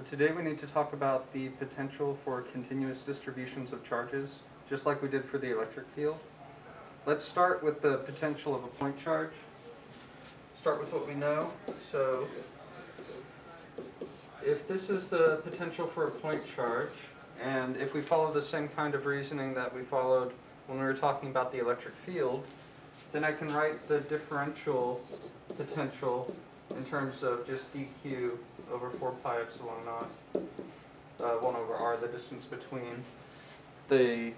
So today we need to talk about the potential for continuous distributions of charges, just like we did for the electric field. Let's start with the potential of a point charge. Start with what we know. So if this is the potential for a point charge, and if we follow the same kind of reasoning that we followed when we were talking about the electric field, then I can write the differential potential in terms of just dq over 4 pi epsilon naught, uh, 1 over r, the distance between the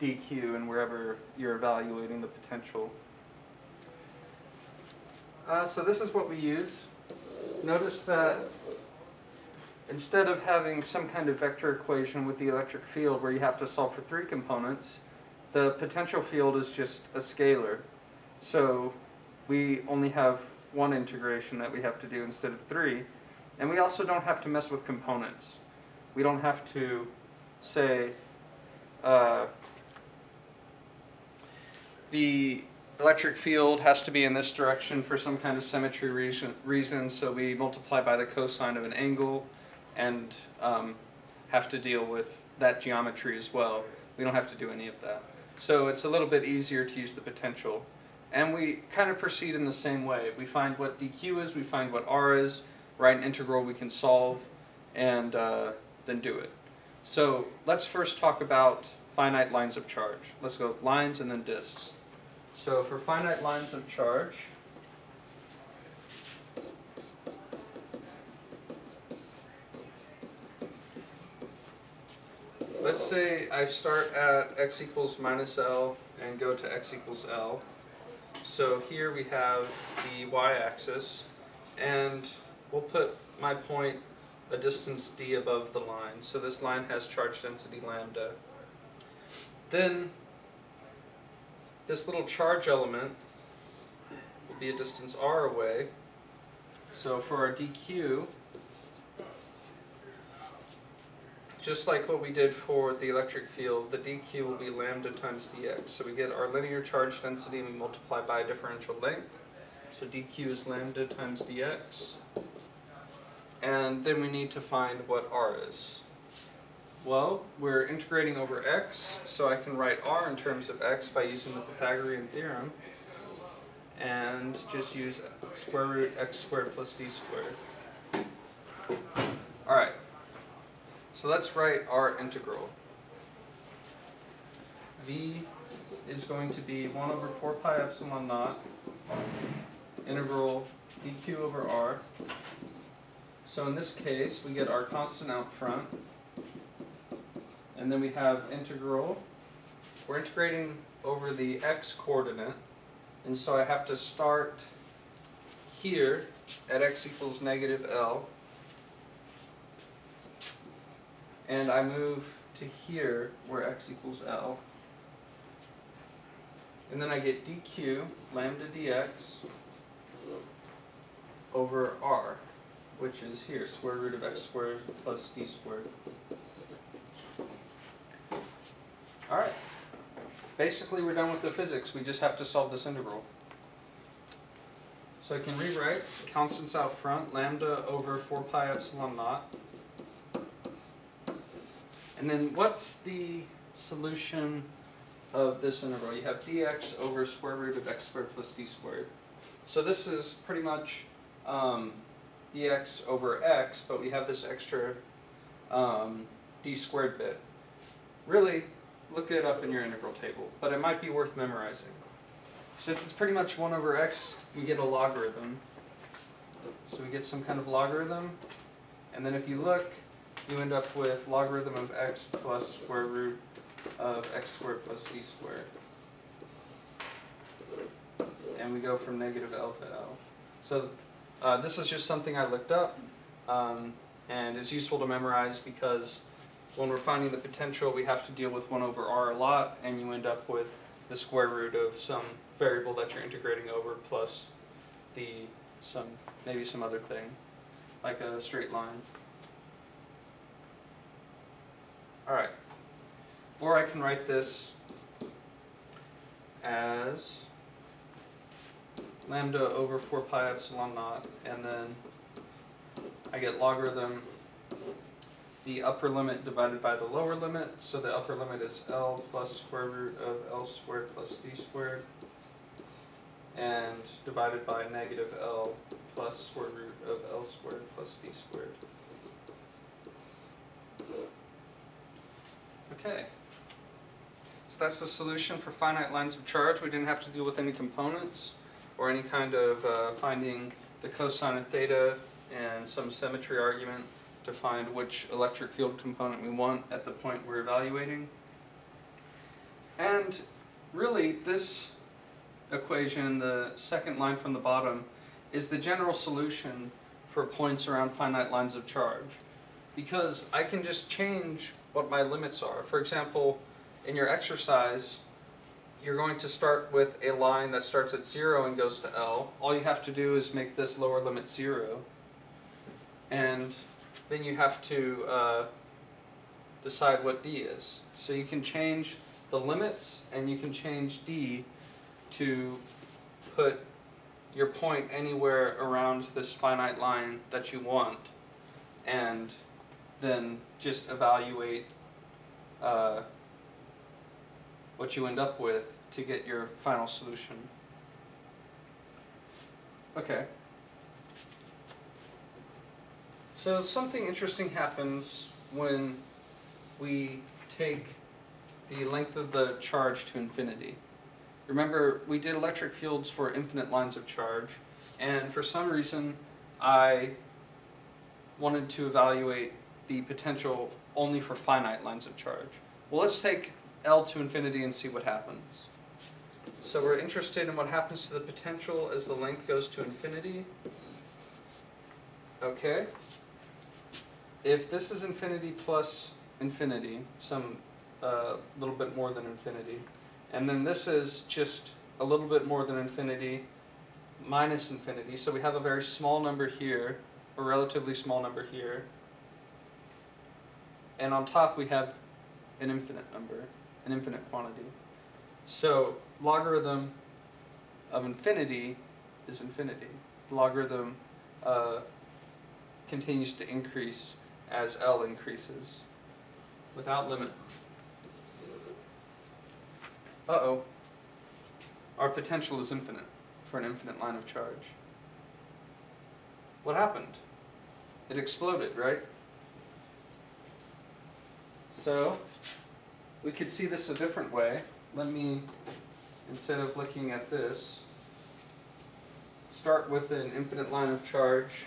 dq and wherever you're evaluating the potential. Uh, so this is what we use. Notice that instead of having some kind of vector equation with the electric field where you have to solve for three components, the potential field is just a scalar. So we only have one integration that we have to do instead of three. And we also don't have to mess with components. We don't have to say uh, the electric field has to be in this direction for some kind of symmetry reason, reason so we multiply by the cosine of an angle and um, have to deal with that geometry as well. We don't have to do any of that. So it's a little bit easier to use the potential. And we kind of proceed in the same way. We find what dq is, we find what r is, write an integral we can solve, and uh, then do it. So let's first talk about finite lines of charge. Let's go lines and then disks. So for finite lines of charge, let's say I start at x equals minus L and go to x equals L. So here we have the y-axis, and we'll put my point a distance d above the line. So this line has charge density lambda. Then this little charge element will be a distance r away. So for our dq, just like what we did for the electric field, the dq will be lambda times dx. So we get our linear charge density and we multiply by a differential length. So dq is lambda times dx. And then we need to find what r is. Well, we're integrating over x, so I can write r in terms of x by using the Pythagorean theorem. And just use square root x squared plus d squared. Alright, so let's write our integral. v is going to be 1 over 4 pi epsilon naught integral dq over r. So in this case, we get our constant out front. And then we have integral. We're integrating over the x coordinate. And so I have to start here at x equals negative L and I move to here where x equals L. And then I get dq lambda dx over r, which is here, square root of x squared plus d squared. Alright, basically we're done with the physics, we just have to solve this integral. So I can rewrite constants out front, lambda over 4 pi epsilon naught and then what's the solution of this integral? You have dx over square root of x squared plus d squared. So this is pretty much um, dx over x, but we have this extra um, d squared bit. Really, look it up in your integral table, but it might be worth memorizing. Since it's pretty much 1 over x, we get a logarithm. So we get some kind of logarithm, and then if you look, you end up with logarithm of x plus square root of x squared plus d squared. And we go from negative L to L. So uh, this is just something I looked up, um, and it's useful to memorize because when we're finding the potential, we have to deal with 1 over r a lot, and you end up with the square root of some variable that you're integrating over plus the some maybe some other thing, like a straight line. Alright. Or I can write this as lambda over 4 pi epsilon naught, and then I get logarithm the upper limit divided by the lower limit. So the upper limit is L plus square root of L squared plus D squared. And divided by negative L plus square root of L squared plus D squared. Okay. So that's the solution for finite lines of charge. We didn't have to deal with any components or any kind of uh, finding the cosine of theta and some symmetry argument to find which electric field component we want at the point we're evaluating. And really, this equation, the second line from the bottom, is the general solution for points around finite lines of charge. Because I can just change what my limits are. For example, in your exercise, you're going to start with a line that starts at 0 and goes to L. All you have to do is make this lower limit 0. And then you have to uh, decide what D is. So you can change the limits and you can change D to put your point anywhere around this finite line that you want and then just evaluate uh, what you end up with to get your final solution. Okay. So something interesting happens when we take the length of the charge to infinity. Remember, we did electric fields for infinite lines of charge, and for some reason, I wanted to evaluate the potential only for finite lines of charge. Well, let's take L to infinity and see what happens. So we're interested in what happens to the potential as the length goes to infinity. Okay. If this is infinity plus infinity, some uh, little bit more than infinity, and then this is just a little bit more than infinity minus infinity, so we have a very small number here, a relatively small number here, and on top we have an infinite number, an infinite quantity. So logarithm of infinity is infinity. The logarithm uh, continues to increase as L increases without limit. Uh-oh. Our potential is infinite for an infinite line of charge. What happened? It exploded, right? So, we could see this a different way. Let me, instead of looking at this, start with an infinite line of charge.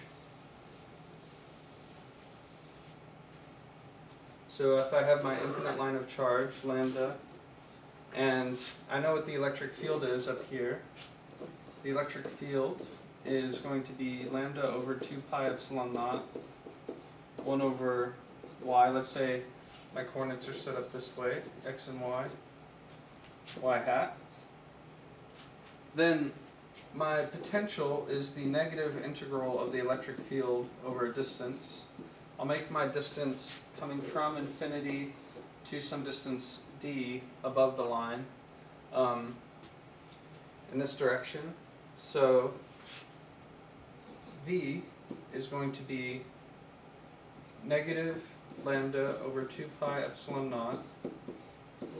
So if I have my infinite line of charge, lambda, and I know what the electric field is up here. The electric field is going to be lambda over 2 pi epsilon naught, 1 over y. Let's say my coordinates are set up this way, x and y, y hat. Then my potential is the negative integral of the electric field over a distance. I'll make my distance coming from infinity to some distance d above the line um, in this direction. So v is going to be negative lambda over 2 pi epsilon naught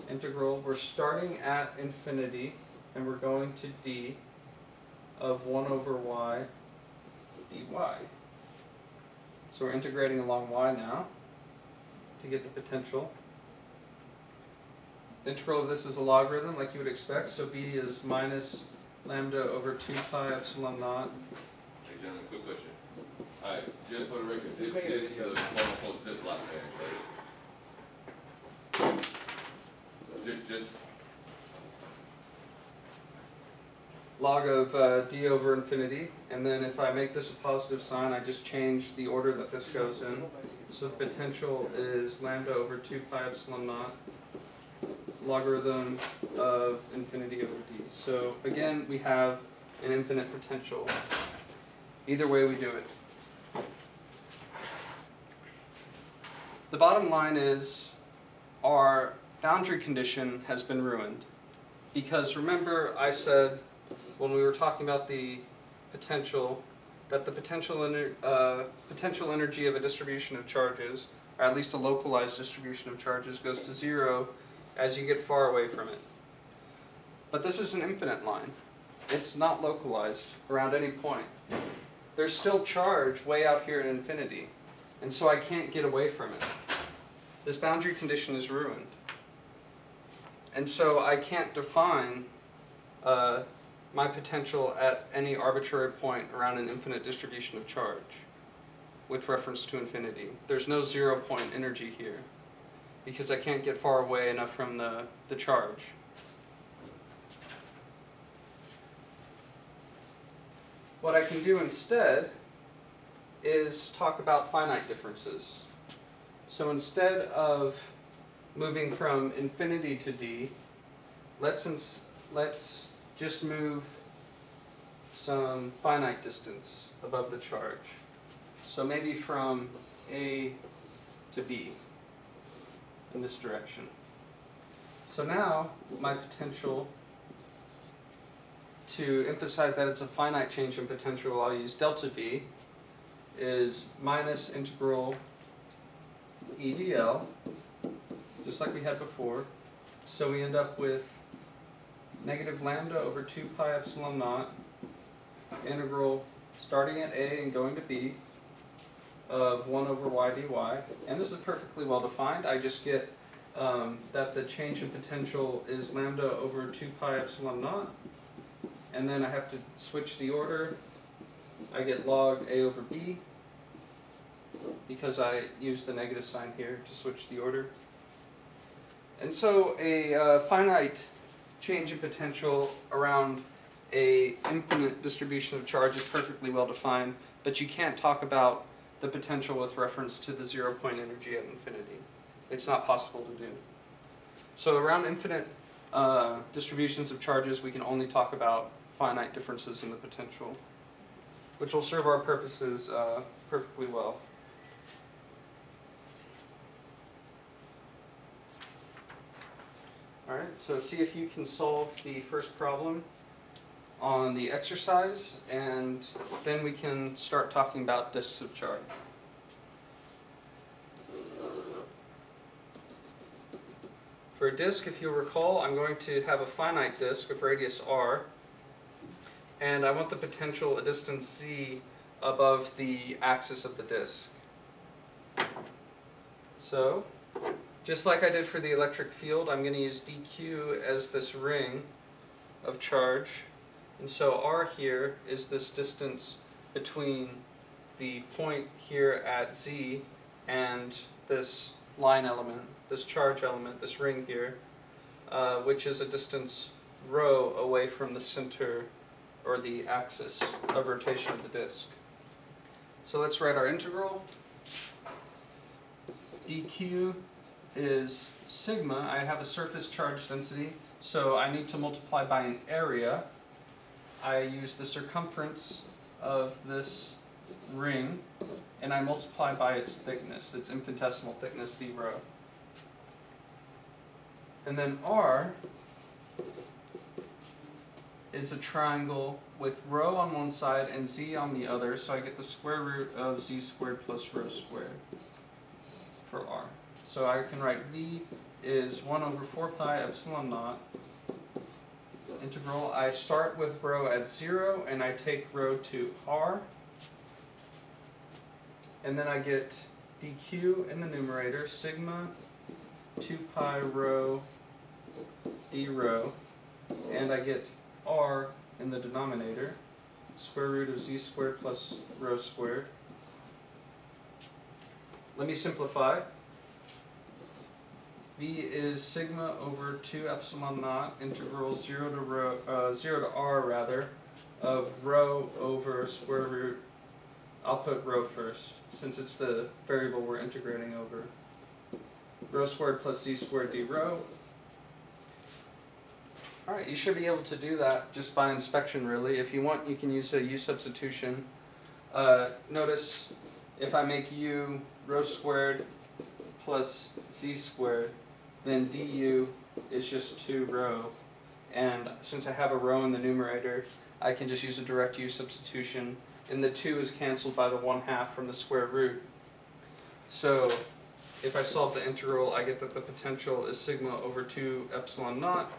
integral. We're starting at infinity and we're going to d of 1 over y dy. So we're integrating along y now to get the potential. The integral of this is a logarithm, like you would expect, so b is minus lambda over 2 pi epsilon naught. Hey, gentlemen, quick question. All right, just for the record, this, this is a quote-unquote Ziploc bag, right? Just, just, log of uh, d over infinity, and then if I make this a positive sign, I just change the order that this goes in. So the potential is lambda over 2 pi epsilon naught logarithm of infinity over d. So again, we have an infinite potential. Either way we do it. The bottom line is our boundary condition has been ruined. Because remember I said when we were talking about the potential that the potential, ener- uh, potential energy of a distribution of charges, or at least a localized distribution of charges, goes to zero as you get far away from it. But this is an infinite line. It's not localized around any point. There's still charge way out here at infinity, and so I can't get away from it. This boundary condition is ruined. And so I can't define uh, my potential at any arbitrary point around an infinite distribution of charge with reference to infinity. There's no zero point energy here because I can't get far away enough from the, the charge. What I can do instead is talk about finite differences. So instead of moving from infinity to d, let's, let's just move some finite distance above the charge. So maybe from A to B in this direction. So now my potential to emphasize that it's a finite change in potential, I'll use delta V is minus integral EDL, just like we had before. So we end up with negative lambda over 2 pi epsilon naught integral starting at A and going to B of 1 over y dy. And this is perfectly well defined. I just get um, that the change in potential is lambda over 2 pi epsilon naught. And then I have to switch the order. I get log A over B because I use the negative sign here to switch the order. And so a uh, finite change in potential around a infinite distribution of charge is perfectly well defined, but you can't talk about the potential with reference to the zero point energy at infinity. It's not possible to do. So around infinite uh, distributions of charges, we can only talk about finite differences in the potential, which will serve our purposes uh, perfectly well. Alright, so see if you can solve the first problem on the exercise, and then we can start talking about disks of charge. For a disk, if you'll recall, I'm going to have a finite disk of radius r, and I want the potential a distance z above the axis of the disk. So, just like I did for the electric field, I'm going to use dq as this ring of charge. And so r here is this distance between the point here at z and this line element, this charge element, this ring here, uh, which is a distance rho away from the center or the axis of rotation of the disk. So let's write our integral. dq is sigma. I have a surface charge density, so I need to multiply by an area. I use the circumference of this ring, and I multiply by its thickness, its infinitesimal thickness, d rho. And then r is a triangle with rho on one side and z on the other, so I get the square root of z squared plus rho squared for r. So I can write v is 1 over 4 pi epsilon naught integral. I start with rho at 0 and I take rho to r. And then I get dq in the numerator, sigma 2 pi rho d rho. And I get r in the denominator, square root of z squared plus rho squared. Let me simplify. Is sigma over 2 epsilon naught integral 0 to rho, uh, 0 to r rather, of rho over square root, I'll put rho first, since it's the variable we're integrating over. Rho squared plus z squared d rho. Alright, you should be able to do that just by inspection really. If you want, you can use a u substitution. Uh, notice if I make u rho squared plus z squared, then du is just 2 rho. And since I have a rho in the numerator, I can just use a direct u substitution and the two is canceled by the one half from the square root. So if I solve the integral, I get that the potential is sigma over two epsilon naught,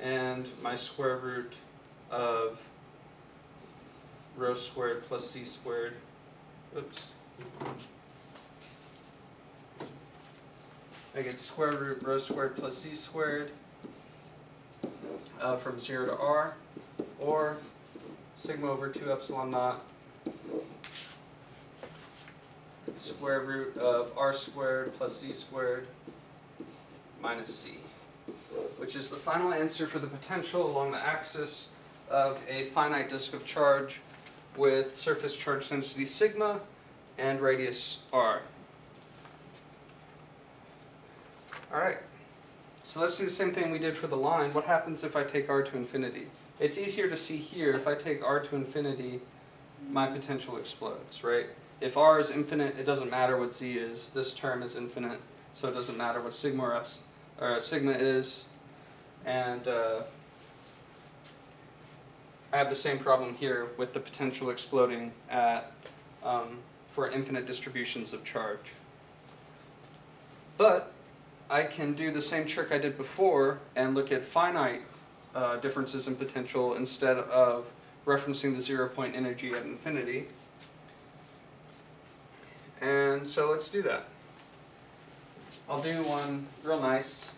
and my square root of rho squared plus c squared, oops. I get square root rho squared plus c squared uh, from 0 to r, or sigma over 2 epsilon naught square root of r squared plus c squared minus c, which is the final answer for the potential along the axis of a finite disk of charge with surface charge density sigma and radius r. Alright, so let's do the same thing we did for the line. What happens if I take r to infinity? It's easier to see here. If I take r to infinity, my potential explodes, right? If r is infinite, it doesn't matter what z is. This term is infinite, so it doesn't matter what sigma or, or sigma is. And uh, I have the same problem here with the potential exploding at um, for infinite distributions of charge. But I can do the same trick I did before and look at finite uh, differences in potential instead of referencing the zero point energy at infinity. And so let's do that. I'll do one real nice.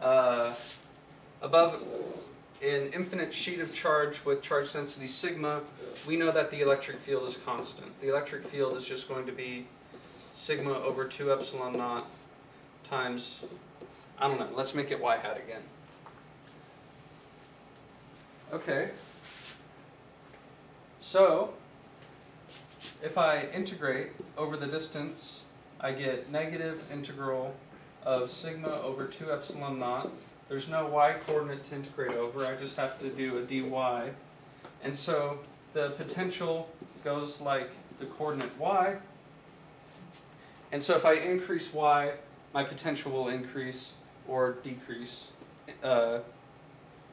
Uh, above an infinite sheet of charge with charge density sigma, we know that the electric field is constant. The electric field is just going to be sigma over 2 epsilon naught times, I don't know, let's make it y hat again. Okay. So, if I integrate over the distance, I get negative integral of sigma over 2 epsilon naught. There's no y coordinate to integrate over, I just have to do a dy. And so the potential goes like the coordinate y. And so if I increase y, my potential will increase or decrease uh,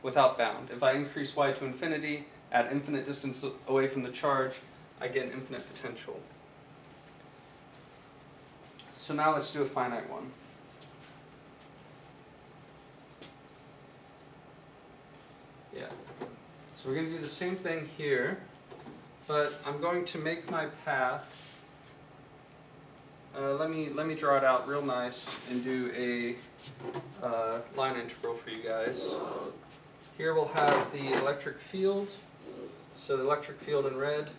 without bound. If I increase y to infinity at infinite distance away from the charge, I get an infinite potential. So now let's do a finite one. Yeah. So we're going to do the same thing here, but I'm going to make my path. Uh, let me let me draw it out real nice and do a uh, line integral for you guys. Here we'll have the electric field. So the electric field in red.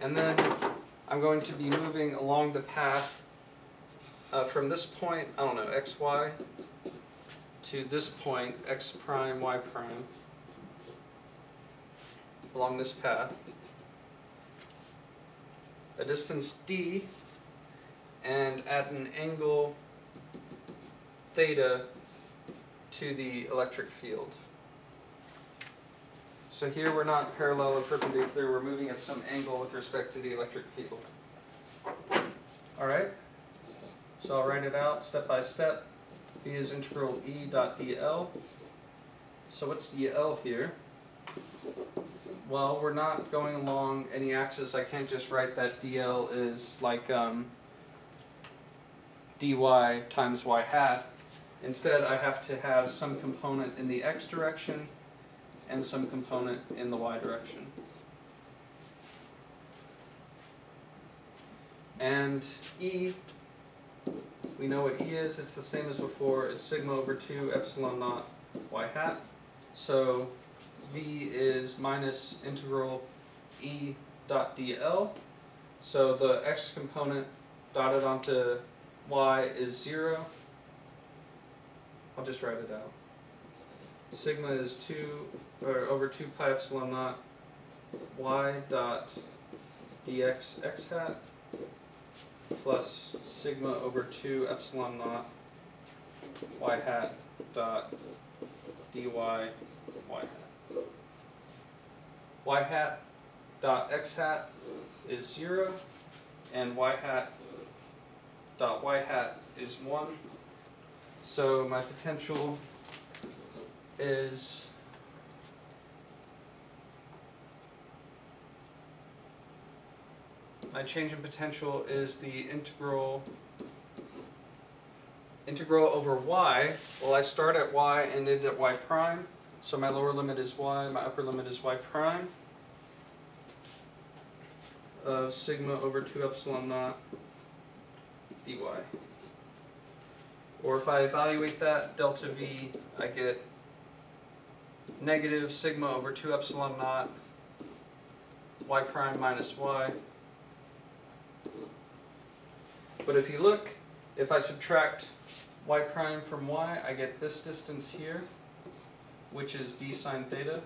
And then I'm going to be moving along the path uh, from this point, I don't know, xy, to this point, x prime, y prime, along this path. A distance d, and at an angle theta to the electric field. So here we're not parallel or perpendicular, we're moving at some angle with respect to the electric field. Alright, so I'll write it out step by step. B is integral E dot dl. So what's dl here? Well, we're not going along any axis, I can't just write that dl is like um, dy times y hat. Instead, I have to have some component in the x direction and some component in the y direction. And E, we know what E is, it's the same as before, it's sigma over 2 epsilon naught y hat. So V is minus integral E dot dl. So the x component dotted onto y is 0. I'll just write it out. Sigma is 2 or over 2 pi epsilon naught y dot dx x hat plus sigma over 2 epsilon naught y hat dot dy y hat y hat dot x hat is 0, and y hat dot y hat is 1. So my potential is my change in potential is the integral integral over y. Well, I start at y and end at y prime. So my lower limit is y, my upper limit is y prime of sigma over 2 epsilon naught dy. Or if I evaluate that delta v, I get negative sigma over 2 epsilon naught y prime minus y. But if you look, if I subtract y prime from y, I get this distance here, which is d sine theta.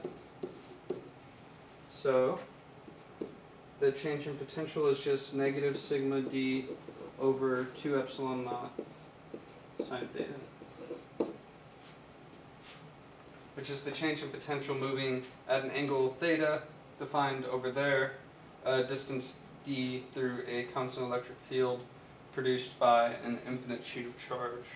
So the change in potential is just negative sigma d over 2 epsilon naught sine theta. Which is the change in potential moving at an angle theta defined over there, uh, distance d through a constant electric field produced by an infinite sheet of charge.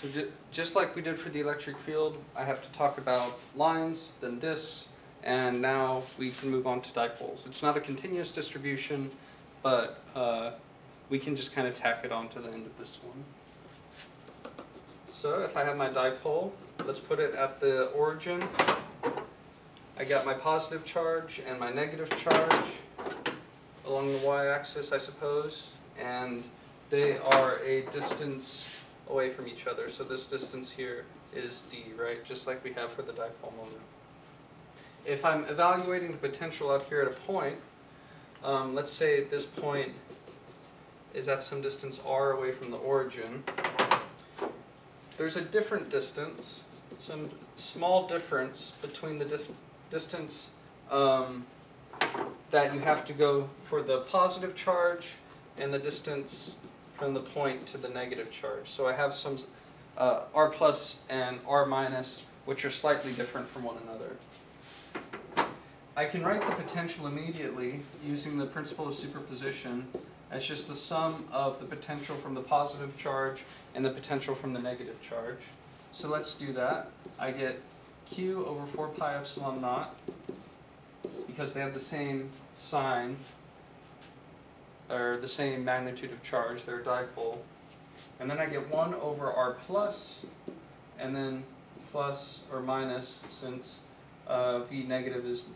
So ju just like we did for the electric field, I have to talk about lines, then disks, and now we can move on to dipoles. It's not a continuous distribution, but uh, we can just kind of tack it on to the end of this one. So if I have my dipole, let's put it at the origin. I got my positive charge and my negative charge along the y-axis, I suppose, and they are a distance away from each other. So this distance here is d, right? Just like we have for the dipole moment. If I'm evaluating the potential out here at a point, um, let's say this point is at some distance r away from the origin, there's a different distance, some small difference between the dis distance um, that you have to go for the positive charge and the distance from the point to the negative charge. So I have some uh, r plus and r minus, which are slightly different from one another. I can write the potential immediately using the principle of superposition as just the sum of the potential from the positive charge and the potential from the negative charge. So let's do that. I get q over 4 pi epsilon naught because they have the same sign or the same magnitude of charge, they're dipole. And then I get 1 over r plus and then plus or minus since uh, v negative is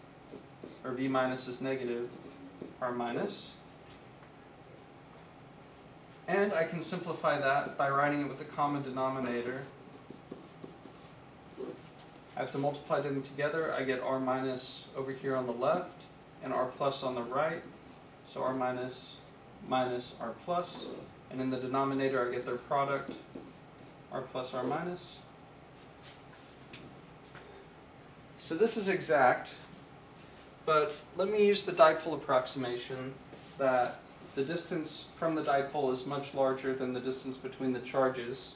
or v minus is negative, r minus. And I can simplify that by writing it with the common denominator. I have to multiply them together. I get r minus over here on the left and r plus on the right. So r minus minus r. And in the denominator I get their product, r plus r minus. So this is exact. But let me use the dipole approximation that the distance from the dipole is much larger than the distance between the charges.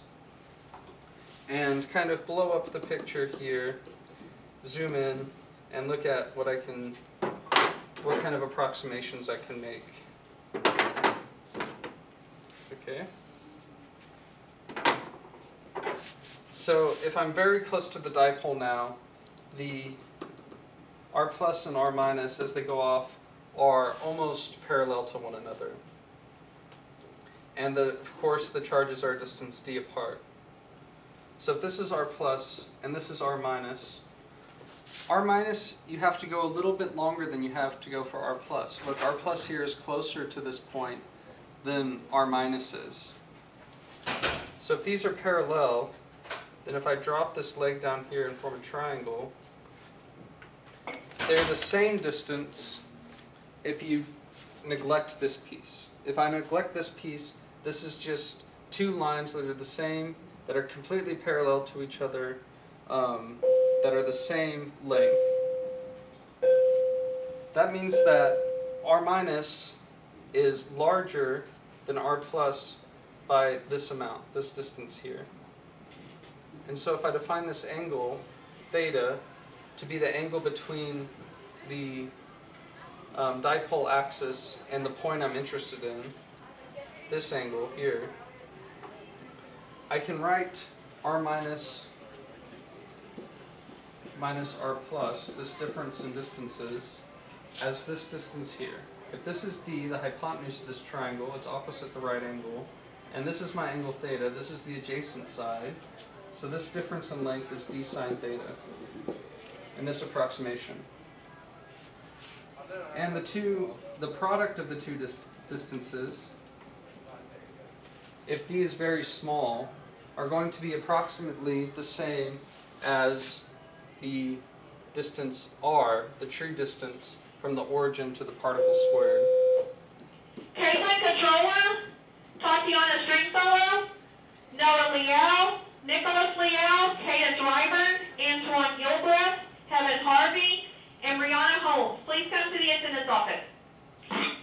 And kind of blow up the picture here, zoom in, and look at what I can, what kind of approximations I can make. Okay. So if I'm very close to the dipole now, the R plus and R minus as they go off are almost parallel to one another. And the, of course the charges are a distance d apart. So if this is R plus and this is R minus, R minus you have to go a little bit longer than you have to go for R plus. Look, R plus here is closer to this point than R minus is. So if these are parallel, then if I drop this leg down here and form a triangle, they're the same distance if you neglect this piece. If I neglect this piece, this is just two lines that are the same, that are completely parallel to each other, um, that are the same length. That means that R minus is larger than R plus by this amount, this distance here. And so if I define this angle, theta, to be the angle between the um, dipole axis and the point I'm interested in, this angle here, I can write r minus minus r plus, this difference in distances, as this distance here. If this is D, the hypotenuse of this triangle, it's opposite the right angle, and this is my angle theta, this is the adjacent side, so this difference in length is d sine theta in this approximation. And the two, the product of the two dis- distances, if d is very small, are going to be approximately the same as the distance r, the true distance from the origin to the particle squared. Caitlin Controller, Tatiana Stringfellow, Noah Liao, Nicholas Liao, Kata Dryburn, Antoine Gilbreth, Kevin Harvey, and Brianna Holmes. Please come to the attendance office.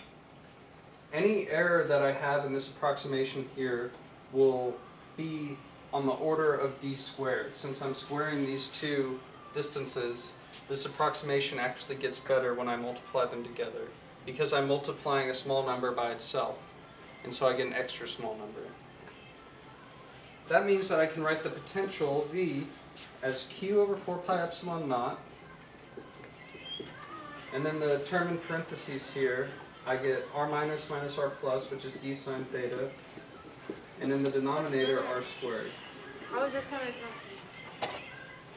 Any error that I have in this approximation here will be on the order of d squared. Since I'm squaring these two distances, this approximation actually gets better when I multiply them together because I'm multiplying a small number by itself. And so I get an extra small number. That means that I can write the potential V as Q over 4 pi epsilon naught. And then the term in parentheses here, I get R minus minus R plus, which is d sine theta. And in the denominator, R squared. I was just.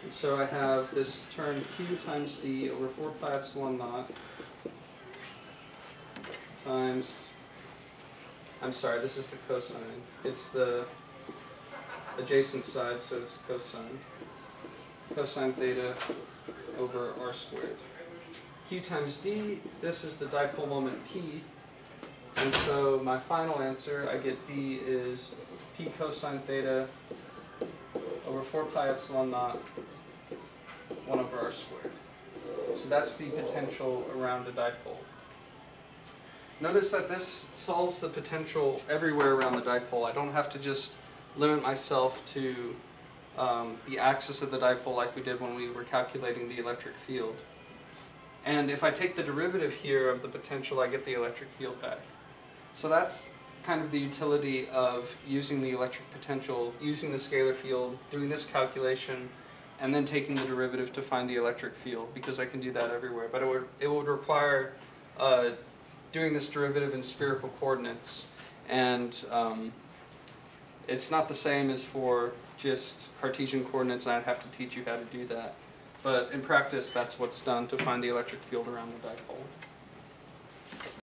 And so I have this term q times d over 4 pi epsilon naught times, I'm sorry, this is the cosine. It's the adjacent side, so it's cosine. Cosine theta over r squared. q times d, this is the dipole moment p. And so my final answer, I get v is p cosine theta over 4 pi epsilon naught 1 over r squared. So that's the potential around a dipole. Notice that this solves the potential everywhere around the dipole. I don't have to just limit myself to um, the axis of the dipole like we did when we were calculating the electric field. And if I take the derivative here of the potential, I get the electric field back. So that's kind of the utility of using the electric potential, using the scalar field, doing this calculation, and then taking the derivative to find the electric field, because I can do that everywhere. But it would, it would require uh, doing this derivative in spherical coordinates, and um, it's not the same as for just Cartesian coordinates, and I'd have to teach you how to do that. But in practice, that's what's done to find the electric field around the dipole.